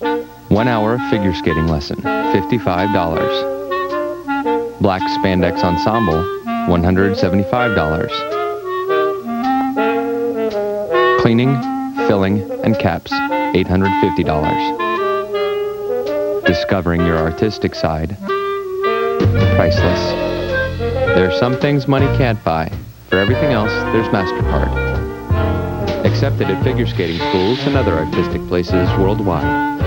One hour of figure skating lesson, $55. Black spandex ensemble, $175. Cleaning, filling, and caps, $850. Discovering your artistic side, priceless. There are some things money can't buy. For everything else, there's MasterCard. Accepted at figure skating schools and other artistic places worldwide.